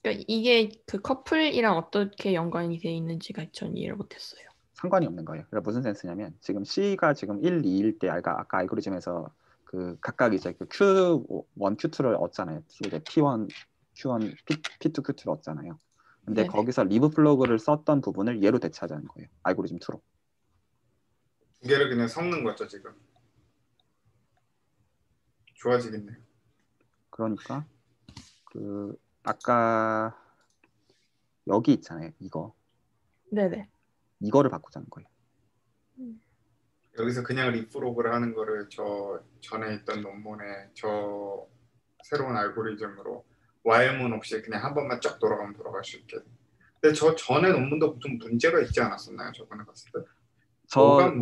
그러니까 이게 그 커플이랑 어떻게 연관이 되어 있는지가 전 이해를 못했어요.
상관이 없는 거예요. 그러니까 무슨 센스냐면 지금 C가 지금 1, 2일 때 아까, 아까 알고리즘에서 그 각각 이제 그 Q1, Q2를 얻잖아요. 이제 P1, Q1, P, P2, Q2를 얻잖아요. 근데
네네.
거기서 leapfrog를 썼던 부분을 얘로 대체하자는 거예요. 알고리즘 2로.
두 개를 그냥 섞는 거죠 지금. 좋아지겠네요.
그러니까 그 아까 여기 있잖아요. 이거
네네.
이거를 바꾸자는 거예요.
여기서 그냥 리프로그를 하는 거를 저 전에 있던 논문에 저 새로운 알고리즘으로 와일문 없이 그냥 한 번만 쫙 돌아가면 돌아갈 수 있게. 근데 저 전에 논문도 좀 문제가 있지 않았었나요? 저번에 봤을 때.
저,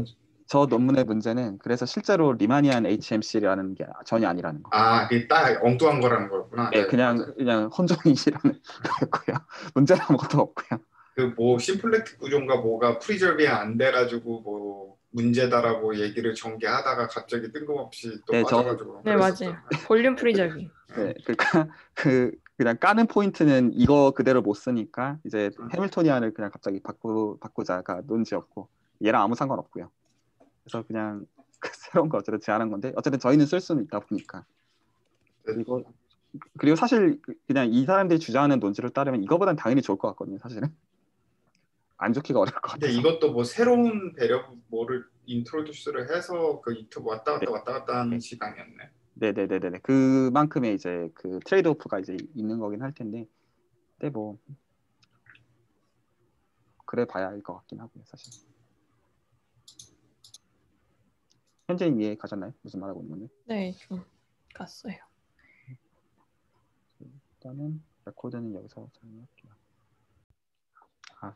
저 논문의 문제는 그래서 실제로 Riemannian HMC라는 게 전혀 아니라는 거.
아, 이게 딱 엉뚱한 거라는 거였구나.
네,
네,
그냥
맞아요.
그냥 혼종이라는 거였고요. 문제는 아무것도 없고요.
그 뭐 symplectic 구조인가 뭐가 preserving 안 돼가지고 뭐 문제다라고 얘기를 전개하다가 갑자기 뜬금없이 또
네, 저-
빠져가지고.
네. 맞아요. volume preserving.
네, 그러니까 그 그냥 까는 포인트는 이거 그대로 못 쓰니까 이제
음.
Hamiltonian을 그냥 갑자기 바꾸 바꾸자가 논지였고 얘랑 아무 상관 없고요. 그래서 그냥 그런 거 어쨌든 제안한 건데 어쨌든 저희는 쓸 수는 있다 보니까
네.
그리고 그리고 사실 그냥 이 사람들이 주장하는 논지를 따르면 이거보단 당연히 좋을 것 같거든요 사실은 안 좋기가 어려울 것 같아요
이것도 뭐 새로운 배력 뭐를 introduce를 해서 그 이트 왔다 갔다
네.
왔다 갔다 하는 시간이었네.
네네네네 그만큼의 이제 그 trade-off가 이제 있는 거긴 할 텐데. 근데 뭐 그래 봐야 할 것 같긴 하고요 사실. 현재님 이해 가셨나요? 무슨 말하고 있는 건지?
네, 좀 갔어요.
일단은 레코드는 여기서 정리할게요. 아,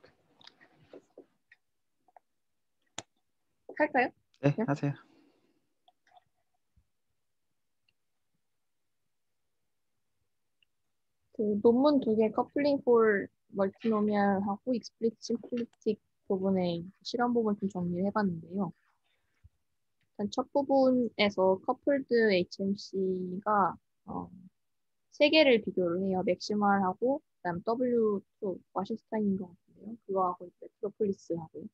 할까요?
네,
네.
하세요.
그 논문 두 개 coupling for multinomial하고 explicit symplectic 부분의 실험 부분 좀 정리를 해봤는데요. 일단 첫 부분에서 coupled HMC가 어, 세 개를 비교를 해요. maximal하고 그다음 W2 Wasserstein인 것 같은데요. 그거하고 Metropolis하고.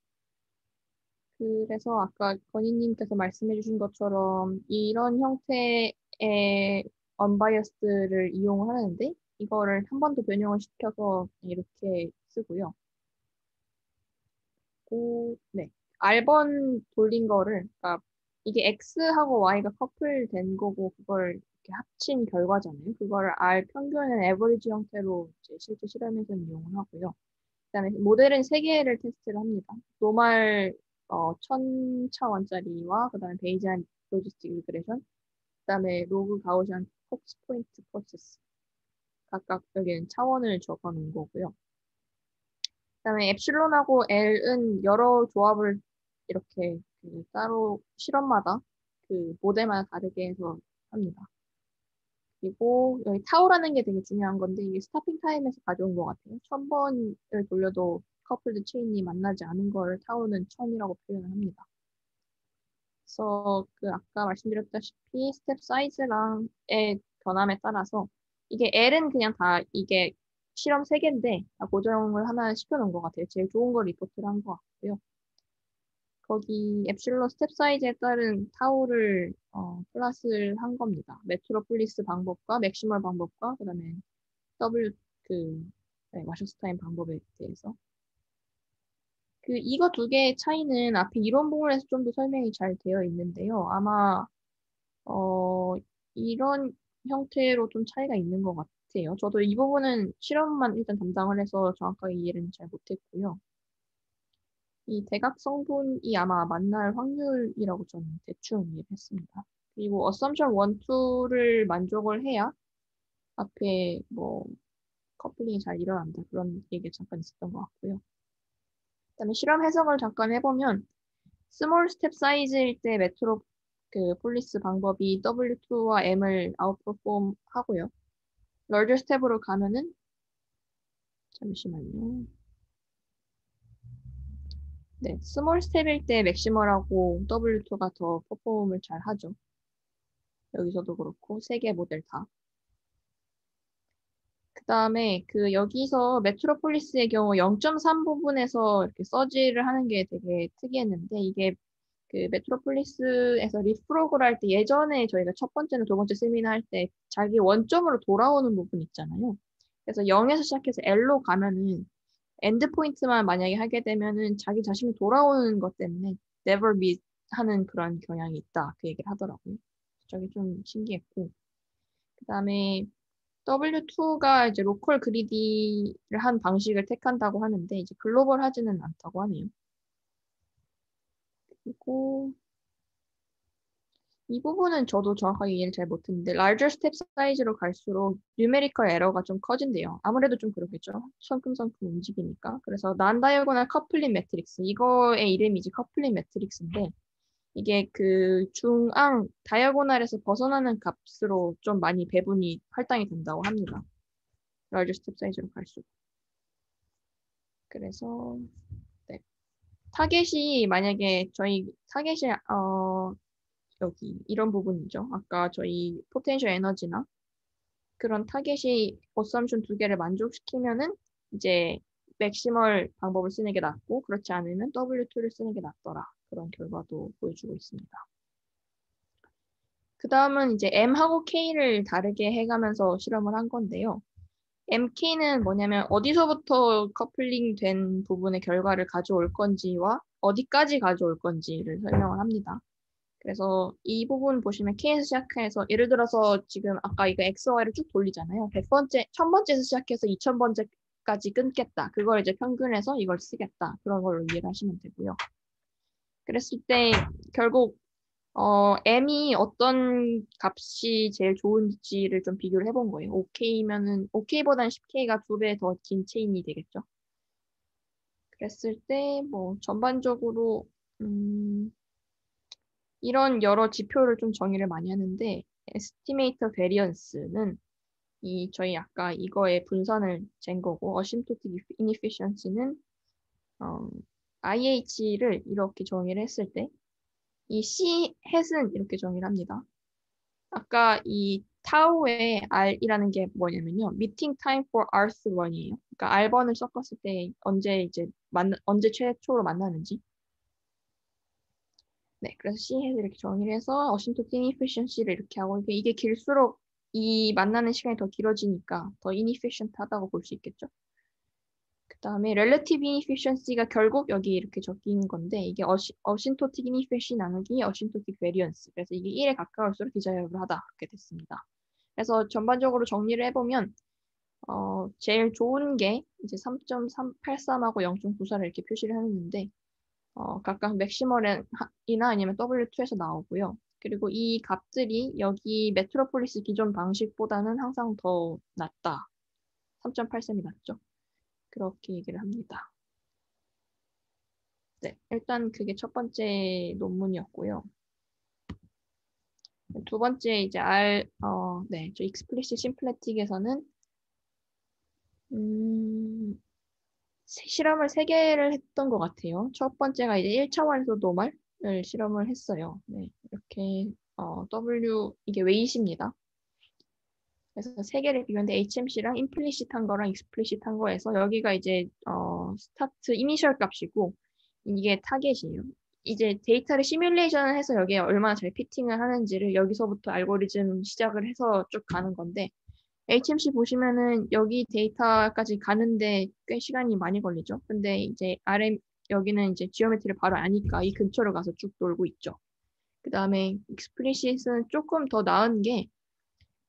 그래서 아까 건희님께서 말씀해주신 것처럼 이런 형태의 언바이어스를 이용하는데 이거를 한 번 더 변형을 시켜서 이렇게 쓰고요. 오, 네. R번 돌린 거를, 그러니까 이게 X하고 Y가 커플된 거고 그걸 이렇게 합친 결과잖아요. 그거를 R 평균은 에버리지 형태로 이제 실제 실험에서는 이용을 하고요. 그다음에 모델은 세 개를 테스트를 합니다. 노말 어, 1000차원짜리와 그다음에 베이지안 logistic regression, 그다음에 log Gaussian Cox point process 각각 여기는 차원을 적어 놓은 거고요. 그다음에 엡실론하고 L은 여러 조합을 이렇게 그 따로 실험마다 그 모델마다 다르게 해서 합니다. 그리고 여기 타우라는 게 되게 중요한 건데 이게 stopping time에서 가져온 것 같아요. 천 번을 돌려도 coupled chain이 만나지 않은 걸 타우는 천이라고 표현을 합니다. 그래서 그 아까 말씀드렸다시피 step size랑의 변함에 따라서 이게 L은 그냥 다 이게 실험 3개인데 다 고정을 하나 시켜놓은 것 같아요. 제일 좋은 걸 리포트를 한 것 같고요. 거기 엡실론 step size에 따른 타우를 어, plot을 한 겁니다. 메트로폴리스 방법과 maximal 방법과 그다음에 W 그 네, Wasserstein 방법에 대해서 그 이거 두 개의 차이는 앞에 이론 부분에서 좀 더 설명이 잘 되어 있는데요. 아마 어, 이런 형태로 좀 차이가 있는 것 같아요. 저도 이 부분은 실험만 일단 담당을 해서 정확하게 이해를 잘 못했고요. 이 대각 성분이 아마 만날 확률이라고 저는 대충 이해를 했습니다. 그리고 assumption 1, 2를 만족을 해야 앞에 뭐 coupling이 잘 일어난다 그런 얘기가 잠깐 있었던 것 같고요. 그다음에 실험 해석을 잠깐 해보면 small step size일 때 메트로 그 폴리스 방법이 W2와 M을 아웃퍼폼 하고요. larger step으로 가면은 잠시만요. 네, small step일 때 maximal하고 W2가 더 퍼폼을 잘 하죠. 여기서도 그렇고 세 개 모델 다. 그 다음에 그 여기서 메트로폴리스의 경우 0.3 부분에서 이렇게 서지를 하는 게 되게 특이했는데 이게 그 메트로폴리스에서 leapfrog를 할 때 예전에 저희가 첫 번째나 두 번째 세미나 할 때 자기 원점으로 돌아오는 부분 있잖아요. 그래서 0에서 시작해서 L로 가면은 end point만 만약에 하게 되면은 자기 자신이 돌아오는 것 때문에 never meet 하는 그런 경향이 있다. 그 얘기를 하더라고요. 저게 좀 신기했고. 그 다음에 W2가 이제 로컬 그리디를 한 방식을 택한다고 하는데 이제 글로벌 하지는 않다고 하네요. 그리고 이 부분은 저도 정확하게 이해를 잘 못했는데 larger step 사이즈로 갈수록 numerical 에러가 좀 커진대요. 아무래도 좀 그렇겠죠. 성큼성큼 움직이니까. 그래서 non-diagonal coupling matrix 이거의 이름이 이제 coupling matrix인데 이게 그 중앙 diagonal에서 벗어나는 값으로 좀 많이 배분이 할당이 된다고 합니다. larger step size로 갈수록. 그래서 네. 타겟이 만약에 저희 타겟이 어 여기 이런 부분이죠. 아까 저희 potential 에너지나 그런 타겟이 assumption 두 개를 만족시키면은 이제 maximal 방법을 쓰는 게 낫고 그렇지 않으면 W2를 쓰는 게 낫더라. 그런 결과도 보여주고 있습니다. 그 다음은 이제 M하고 K를 다르게 해가면서 실험을 한 건데요. MK는 뭐냐면 어디서부터 커플링 된 부분의 결과를 가져올 건지와 어디까지 가져올 건지를 설명을 합니다. 그래서 이 부분 보시면 K에서 시작해서 예를 들어서 지금 아까 이거 XY를 쭉 돌리잖아요. 100번째, 1000번째에서 시작해서 2000번째까지 끊겠다. 그걸 이제 평균해서 이걸 쓰겠다. 그런 걸로 이해를 하시면 되고요. 그랬을 때 결국 어, m이 어떤 값이 제일 좋은지를 좀 비교를 해본 거예요. OK면은 OK보다는 10K가 두 배 더 긴 체인이 되겠죠. 그랬을 때 뭐 전반적으로 음, 이런 여러 지표를 좀 정의를 많이 하는데 에스티메이터 베리언스는 이 저희 아까 이거의 분산을 잰 거고 어심토틱 이니피션시는 어, IH를 이렇게 정의를 했을 때 이 C 햇은 이렇게 정의를 합니다. 아까 이 타우의 R이라는 게 뭐냐면요. 미팅 타임 for Rth 1이에요. 그러니까 R번을 섞었을 때 언제 이제 만 언제 최초로 만나는지. 네, 그래서 C 햇을 이렇게 정의를 해서 어신토 이니피션시를 이렇게 하고 이게 길수록 이 만나는 시간이 더 길어지니까 더 이니피션트하다고 볼 수 있겠죠. 그 다음에 relative inefficiency가 결국 여기 이렇게 적힌 건데 이게 어시, 어신토틱 inefficiency 나누기 어신토틱 variance 그래서 이게 1에 가까울수록 기자협을 하다 그렇게 됐습니다. 그래서 전반적으로 정리를 해보면 어, 제일 좋은 게 이제 3.83하고 0.94를 이렇게 표시를 해놨는데 어, 각각 맥시멀이나 아니면 W2에서 나오고요. 그리고 이 값들이 여기 메트로폴리스 기존 방식보다는 항상 더 낮다. 3.83이 낮죠. 그렇게 얘기를 합니다. 네, 일단 그게 첫 번째 논문이었고요. 두 번째 이제 R, 어, 네, 저 explicit symplectic에서는 음, 실험을 세 개를 했던 것 같아요. 첫 번째가 이제 1차원에서 normal을 실험을 했어요. 네, 이렇게 어, W 이게 weight입니다. 그래서 세 개를 비교했는데 HMC랑 implicit한 거랑 explicit한 거에서 여기가 이제 어, start initial 값이고 이게 target이에요. 이제 데이터를 시뮬레이션을 해서 여기에 얼마나 잘 fitting을 하는지를 여기서부터 알고리즘 시작을 해서 쭉 가는 건데 HMC 보시면은 여기 데이터까지 가는데 꽤 시간이 많이 걸리죠. 근데 이제 RM 여기는 이제 geometry를 바로 아니까 이 근처로 가서 쭉 돌고 있죠. 그 다음에 explicit는 조금 더 나은 게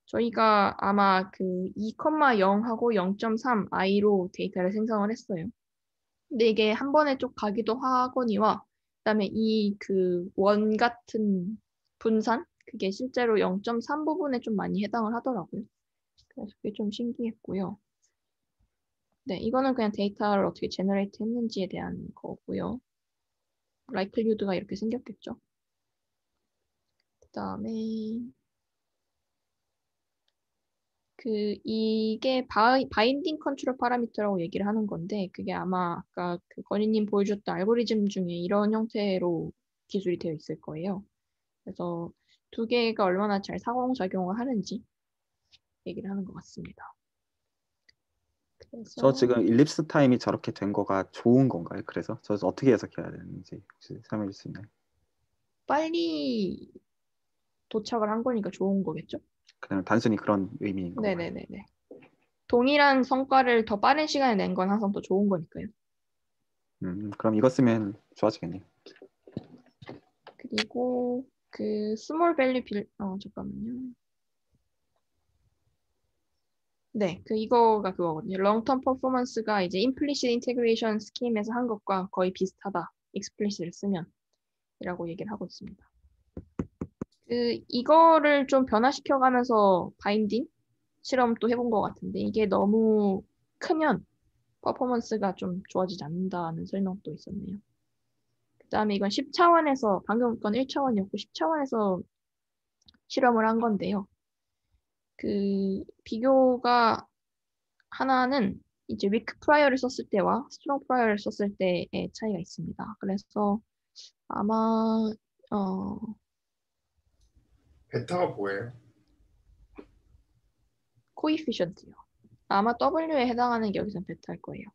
저희가 아마 그 2,0하고 0.3 i로 데이터를 생성을 했어요. 근데 이게 한 번에 쭉 가기도 하거니와 그다음에 이 그 원 같은 분산 그게 실제로 0.3 부분에 좀 많이 해당을 하더라고요. 그래서 그게 좀 신기했고요. 네, 이거는 그냥 데이터를 어떻게 generate 했는지에 대한 거고요. likelihood가 이렇게 생겼겠죠. 그 다음에 그 이게 bi, binding control parameter라고 얘기를 하는 건데 그게 아마 아까 그 건희님 보여줬던 알고리즘 중에 이런 형태로 기술이 되어 있을 거예요. 그래서 두 개가 얼마나 잘 상호작용을 하는지 얘기를 하는 것 같습니다.
그래서... 저 지금 일립스 타임이 저렇게 된 거가 좋은 건가요? 그래서 저 어떻게 해석해야 되는지 혹시 설명해 주실 수 있나요?
빨리 도착을 한 거니까 좋은 거겠죠?
그냥 단순히 그런 의미인 거예요.
네네네. 동일한 성과를 더 빠른 시간에 낸 건 항상 더 좋은 거니까요.
음, 그럼 이거 쓰면 좋아지겠네요.
그리고 그 small value 빌, 어 잠깐만요. 네, 그 이거가 그거거든요. long-term performance가 이제 implicit integration scheme에서 한 것과 거의 비슷하다. explicit를 쓰면 이라고 얘기를 하고 있습니다. 그 이거를 좀 변화시켜가면서 binding 실험 또 해본 것 같은데 이게 너무 크면 performance가 좀 좋아지지 않는다는 설명도 있었네요. 그 다음에 이건 10차원에서 방금 건 1차원이었고 10차원에서 실험을 한 건데요. 그 비교가 하나는 이제 weak prior를 썼을 때와 strong prior를 썼을 때의 차이가 있습니다. 그래서 아마 어
베타가 뭐예요?
coefficient요. 아마 W에 해당하는 게 여기서 베타일 거예요.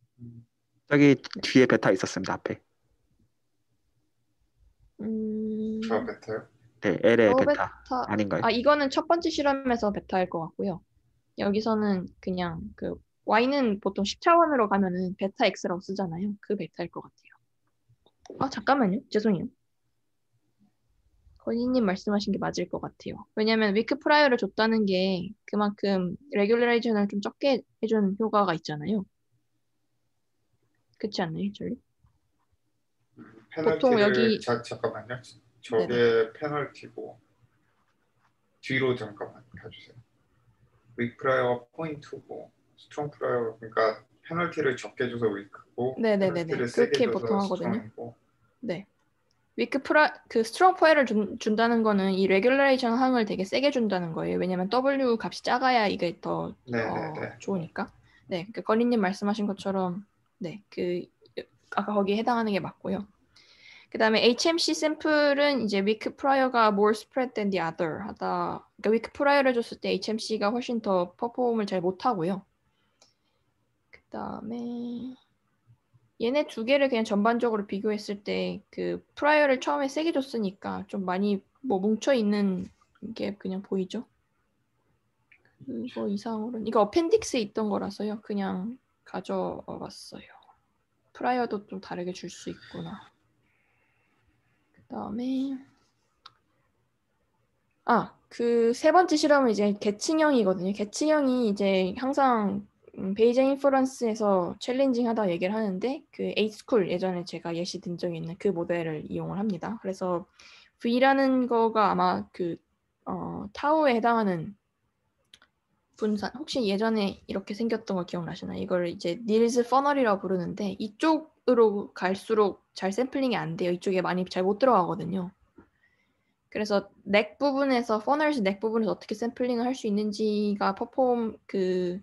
저기 뒤에 베타 있었습니다. 앞에.
음...
저 베타요?
네, L의
로
베타
베타
아닌가요?
아 이거는 첫 번째 실험에서 베타일 것 같고요. 여기서는 그냥 그 y는 보통 10차원으로 가면은 베타 x라고 쓰잖아요. 그 베타일 것 같아요. 아 잠깐만요. 죄송해요. 건희님 말씀하신 게 맞을 것 같아요. 왜냐면 weak prior를 줬다는 게 그만큼 regulation을 좀 적게 해주는 효과가 있잖아요. 그렇지 않나요?
페널티를
보통 여기-
자, 잠깐만요. 저게 페널티고 뒤로 잠깐만 가주세요. weak prior 포인트고 strong prior 그러니까 페널티를 적게 줘서 weak고
네네네네.
페널티를 세게
그렇게
줘서
보통 하거든요.
strong이고.
네. weak pri- 그 strong prior를 준, 준다는 거는 이 regulation 항을 되게 세게 준다는 거예요. 왜냐면 W 값이 작아야 이게 더
네네네.
어, 좋으니까. 네, 그 건희님 말씀하신 것처럼 네, 그 아까 거기에 해당하는 게 맞고요. 그 다음에 HMC 샘플은 이제 weak prior가 more spread than the other 하다. 그러니까 weak prior를 줬을 때 HMC가 훨씬 더 퍼폼을 잘 못하고요. 그 다음에 얘네 두 개를 그냥 전반적으로 비교했을 때 그 prior를 처음에 세게 줬으니까 좀 많이 뭐 뭉쳐 있는 게 그냥 보이죠. 그거 이상으로는 이거 appendix에 있던 거라서요. 그냥 가져왔어요. prior도 좀 다르게 줄 수 있구나. 그다음에 아, 그 세 번째 실험은 이제 계층형이거든요. 계층형이 이제 항상 음, Bayesian inference에서 challenging 하다 얘기를 하는데 그 eight schools 예전에 제가 예시 든 적이 있는 그 모델을 이용을 합니다. 그래서 V라는 거가 아마 그 어, 타우에 해당하는 분산 혹시 예전에 이렇게 생겼던 거 기억나시나요? 이걸 이제 Neal's funnel이라고 부르는데 이쪽으로 갈수록 잘 샘플링이 안 돼요. 이쪽에 많이 잘 못 들어가거든요. 그래서 neck 부분에서 funnel's neck 부분에서 어떻게 샘플링을 할 수 있는지가 perform 그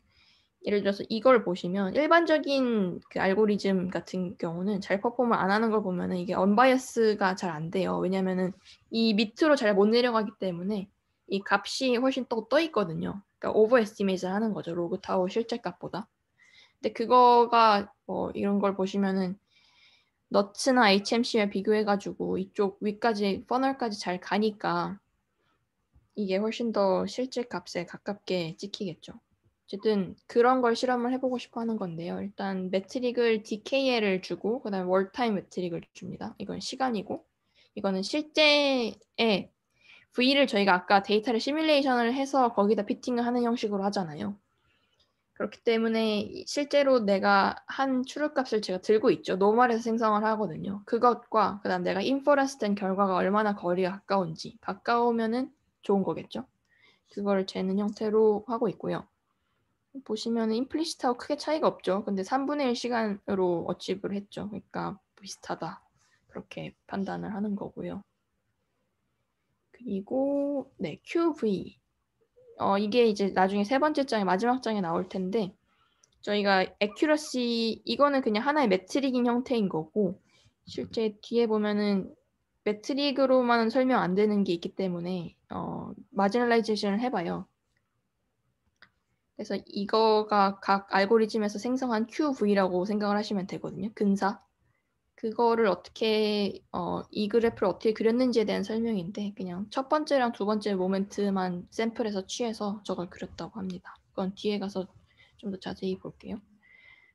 예를 들어서 이걸 보시면 일반적인 그 알고리즘 같은 경우는 잘 퍼폼을 안 하는 걸 보면은 이게 unbias가 잘 안 돼요. 왜냐면은 이 밑으로 잘 못 내려가기 때문에 이 값이 훨씬 또 떠 있거든요. 그러니까 overestimate를 하는 거죠. 로그 타우 실제 값보다. 근데 그거가 뭐 이런 걸 보시면은 NUTS나 HMC와 비교해 가지고 이쪽 위까지 funnel까지 잘 가니까 이게 훨씬 더 실제 값에 가깝게 찍히겠죠. 어쨌든 그런 걸 실험을 해보고 싶어 하는 건데요. 일단 metric을 DKL을 주고 그다음에 wall time metric을 줍니다. 이건 시간이고 이거는 실제에 V를 저희가 아까 데이터를 시뮬레이션을 해서 거기다 fitting을 하는 형식으로 하잖아요. 그렇기 때문에 실제로 내가 한 추론값을 제가 들고 있죠. normal에서 생성을 하거든요. 그것과 그다음 내가 inference 된 결과가 얼마나 거리가 가까운지 가까우면은 좋은 거겠죠. 그걸 재는 형태로 하고 있고요. 보시면 임플리시트하고 크게 차이가 없죠. 근데 3분의 1 시간으로 어치브를 했죠. 그러니까 비슷하다. 그렇게 판단을 하는 거고요. 그리고 네, QV. 어, 이게 이제 나중에 세 번째 장에 마지막 장에 나올 텐데 저희가 accuracy 이거는 그냥 하나의 매트릭인 형태인 거고 실제 뒤에 보면은 매트릭으로만은 설명 안 되는 게 있기 때문에 어, 마지널라이제이션을 해봐요. 그래서 이거가 각 알고리즘에서 생성한 QV라고 생각을 하시면 되거든요. 근사. 그거를 어떻게 어, 이 그래프를 어떻게 그렸는지에 대한 설명인데 그냥 첫 번째랑 두 번째 모멘트만 샘플에서 취해서 저걸 그렸다고 합니다. 그건 뒤에 가서 좀 더 자세히 볼게요.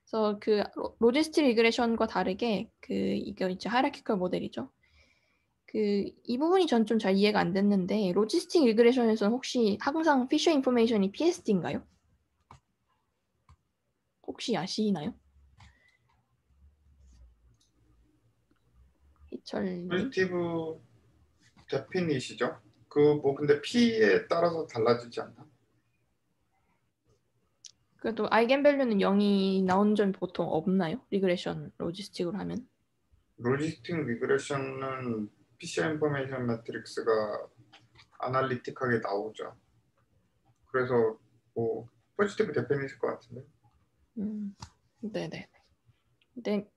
그래서 그 logistic regression과 다르게 그 이거 이제 hierarchical 모델이죠. 그 이 부분이 전 좀 잘 이해가 안 됐는데 logistic regression에서는 혹시 항상 Fisher information이 PSD인가요? 혹시 아시나요? 희철님.
positive definite이죠. 그 뭐 근데 P에 따라서 달라지지 않나?
그래도 eigenvalue는 0이 나온 점이 보통 없나요? regression logistic으로 하면?
로지스틱 리그레션은 PCR 인포메이션 매트릭스가 아날리틱하게 나오죠. 그래서 뭐 positive definite일 것 같은데.
음, 네네. 근데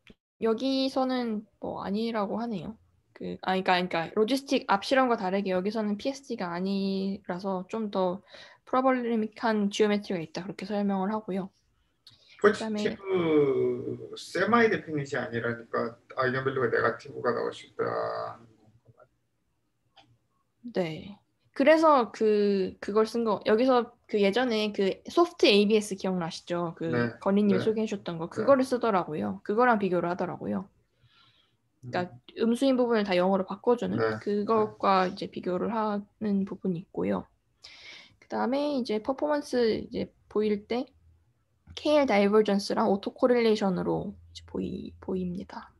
여기서는 뭐 아니라고 하네요. 그, 아, 그러니까, 그러니까 logistic 앞 실험과 다르게 여기서는 PSD가 아니라서 좀 더 problematic한 geometry가 있다 그렇게 설명을 하고요.
positive semi-definite이 아니라니까 eigenvalue가 negative가 나올 수 있다.
네. 그래서 그 그걸 쓴 거 여기서 그 예전에 그 SoftAbs 기억나시죠? 그
네,
건희님
네.
소개해 주셨던 거 그거를 쓰더라고요. 그거랑 비교를 하더라고요. 그러니까 음수인 부분을 다 양으로 바꿔주는
네.
그것과 이제 비교를 하는 부분이 있고요. 그 다음에 이제 퍼포먼스 이제 보일 때 KL divergence랑 autocorrelation으로 이제 보이 보입니다.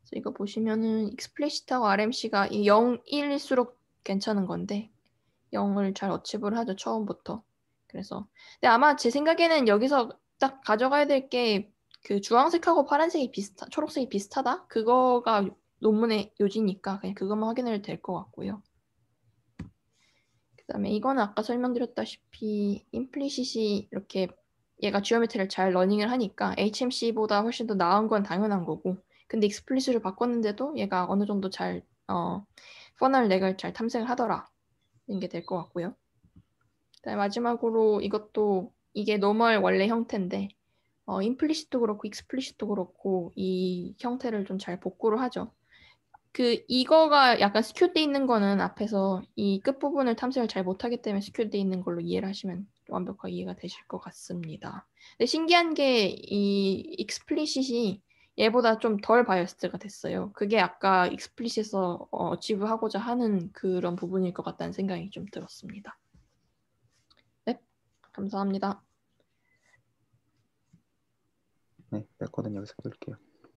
그래서 이거 보시면은 explicit하고 RMC가 이 0, 1일수록 괜찮은 건데 0을 잘 achieve를 하죠 처음부터. 그래서 근데 아마 제 생각에는 여기서 딱 가져가야 될 게 그 주황색하고 파란색이 비슷하, 초록색이 비슷하다. 그거가 논문의 요지니까 그냥 그것만 확인해도 될 것 같고요. 그다음에 이거는 아까 설명드렸다시피 implicit이 이렇게 얘가 geometry를 잘 learning을 하니까 HMC보다 훨씬 더 나은 건 당연한 거고 근데 explicit을 바꿨는데도 얘가 어느 정도 잘 어, funnel neck을 잘 탐색을 하더라 이런 게 될 것 같고요. 마지막으로 이것도 이게 normal 원래 형태인데 어, implicit도 그렇고 explicit도 그렇고 이 형태를 좀 잘 복구를 하죠. 그 이거가 약간 skew돼 있는 거는 앞에서 이 끝부분을 탐색을 잘 못하기 때문에 skew돼 있는 걸로 이해를 하시면 완벽하게 이해가 되실 것 같습니다. 근데 신기한 게 이 explicit이 얘보다 좀 덜 bias가 됐어요. 그게 아까 익스플리시에서 어, achieve하고자 하는 그런 부분일 것 같다는 생각이 좀 들었습니다. 네, 감사합니다.
네, 레코드는 여기서 끊을게요.